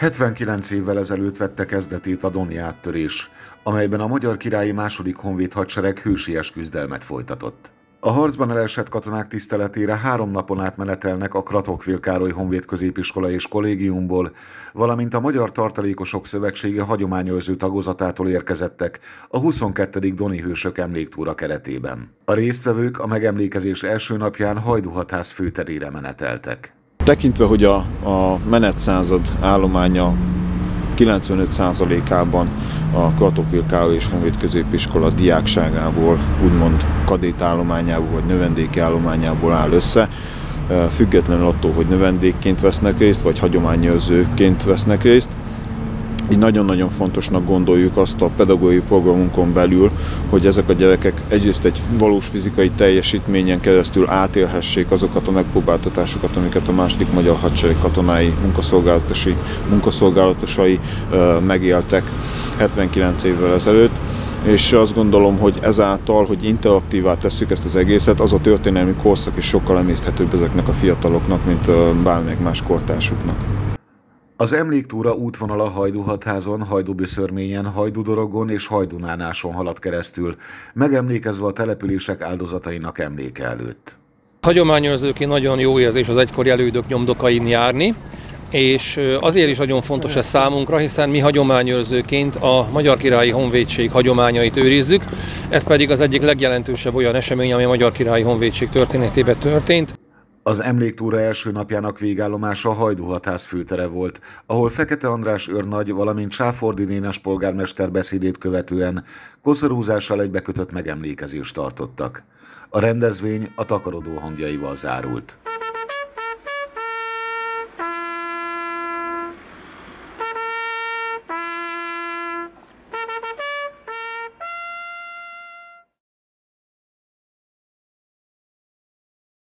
79 évvel ezelőtt vette kezdetét a Doni áttörés, amelyben a magyar királyi második honvéd hadsereg hősies küzdelmet folytatott. A harcban elesett katonák tiszteletére három napon át menetelnek a Kratokvil Károly Honvéd Középiskola és Kollégiumból, valamint a Magyar Tartalékosok Szövetsége hagyományőrző tagozatától érkezettek a 22. Doni Hősök emléktúra keretében. A résztvevők a megemlékezés első napján Hajdúhatász főterére meneteltek. Tekintve, hogy a, a menetszázad állománya 95%-ában a Katopil Károly és Honvéd Középiskola diákságából, úgymond kadétállományából vagy növendéki állományából áll össze, függetlenül attól, hogy növendékként vesznek részt, vagy hagyományőrzőként vesznek részt így nagyon-nagyon fontosnak gondoljuk azt a pedagógiai programunkon belül, hogy ezek a gyerekek egyrészt egy valós fizikai teljesítményen keresztül átélhessék azokat a megpróbáltatásokat, amiket a második magyar hadsereg katonái, munkaszolgálatosai, munkaszolgálatosai megéltek 79 évvel ezelőtt és azt gondolom, hogy ezáltal, hogy interaktívá tesszük ezt az egészet, az a történelmi korszak is sokkal emészthetőbb ezeknek a fiataloknak, mint bármelyik más kortársuknak. Az emléktúra útvonala Hajdúhatházon, Hajdúbüszörményen, Hajdúdorogon és Hajdunánáson halad keresztül, megemlékezve a települések áldozatainak emléke előtt. Hagyományőrzőként nagyon jó érzés az egykori elődök nyomdokain járni, és azért is nagyon fontos ez számunkra, hiszen mi hagyományőrzőként a Magyar Királyi Honvédség hagyományait őrizzük, ez pedig az egyik legjelentősebb olyan esemény, ami a Magyar Királyi Honvédség történetében történt. Az emléktúra első napjának végállomása Hajdúhatász főtere volt, ahol Fekete András őrnagy, valamint Sáfordi Nénes polgármester beszédét követően koszorúzással egybekötött megemlékezést tartottak. A rendezvény a takarodó hangjaival zárult.